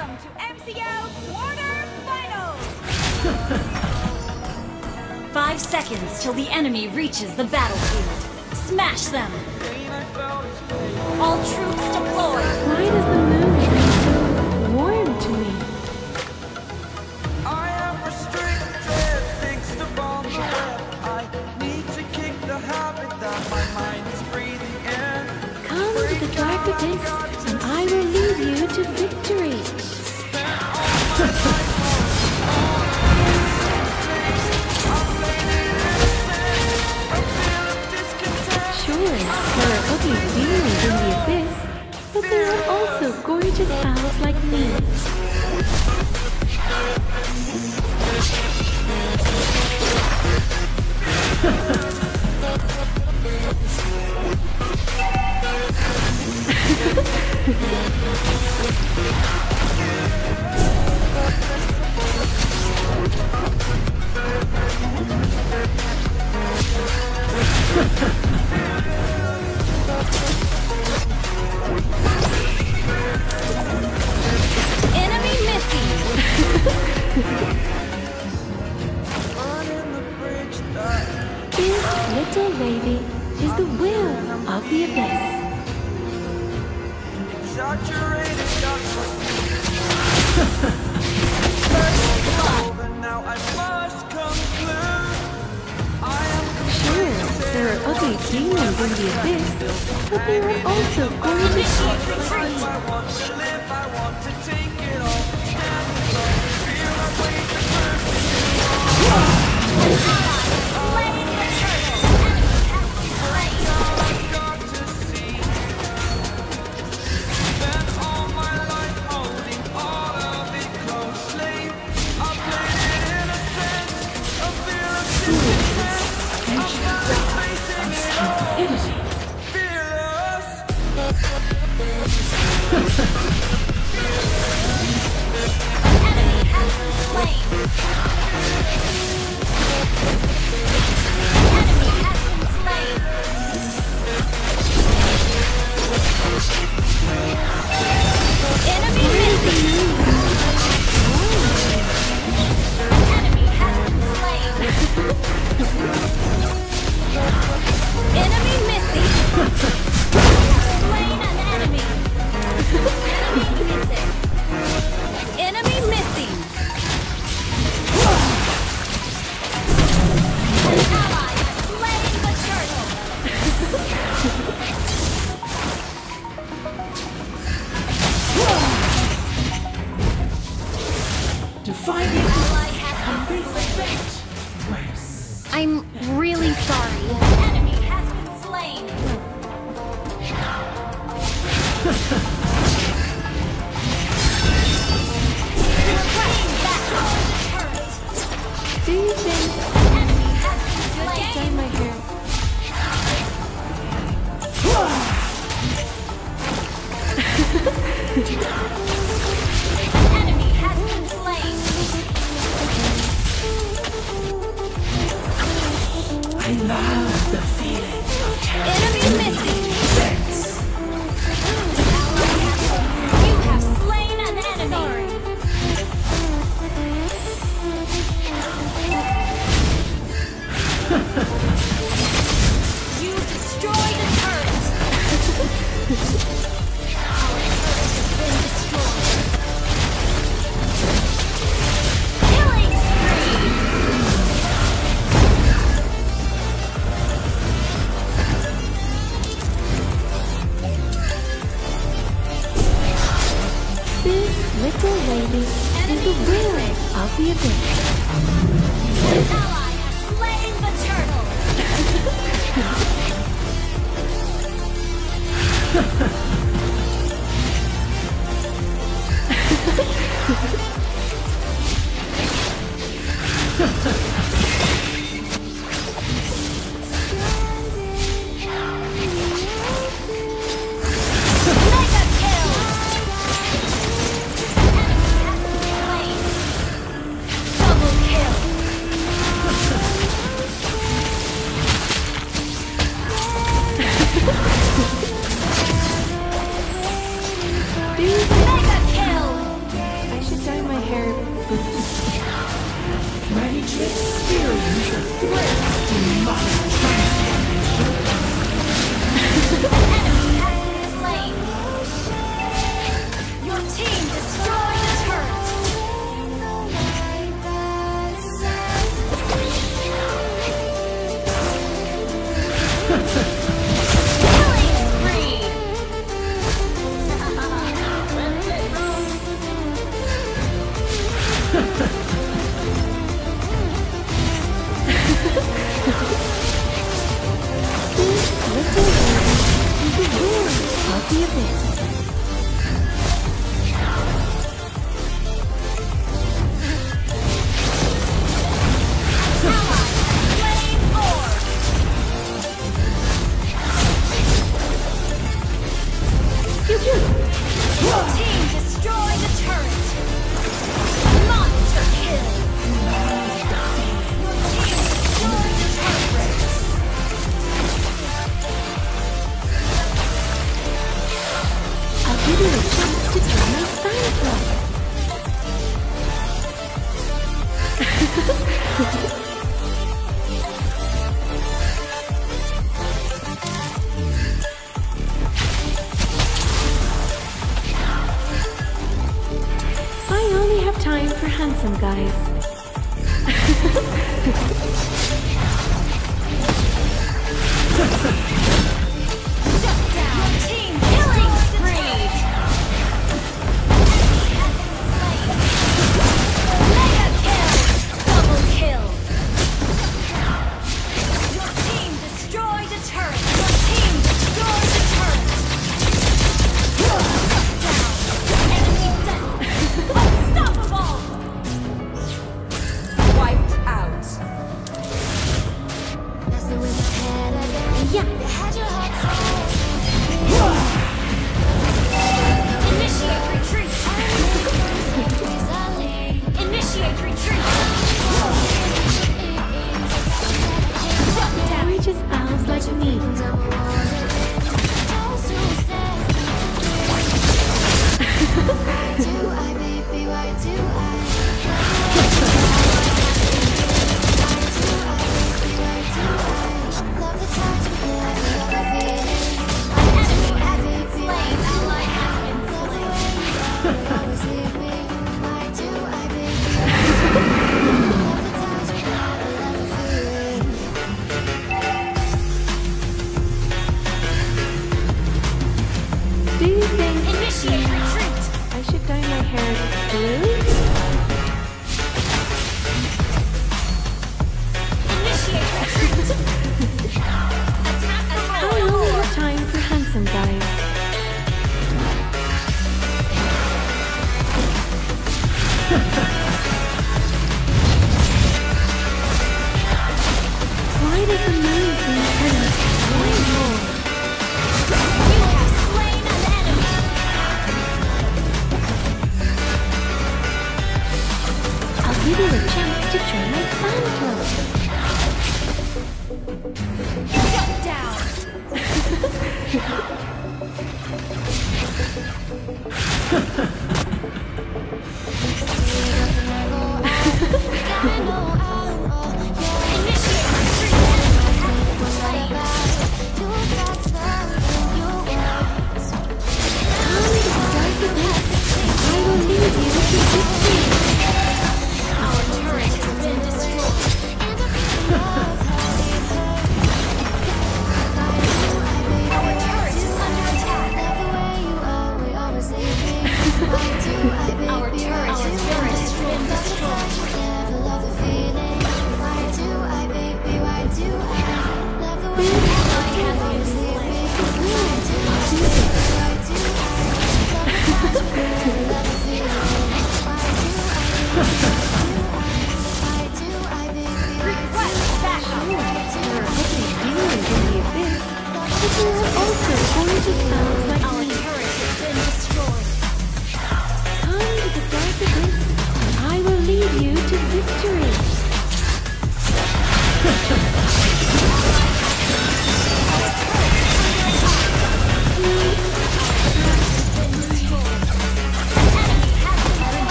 Welcome to Quarter Finals! Five seconds till the enemy reaches the battlefield. Smash them! All troops deployed! Why does the gorgeous owls like me. This little lady is the will of the abyss. sure, there are ugly demons in the abyss, but there are also gorgeous. It was Do you think guys.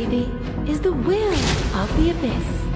Lady is the will of the abyss.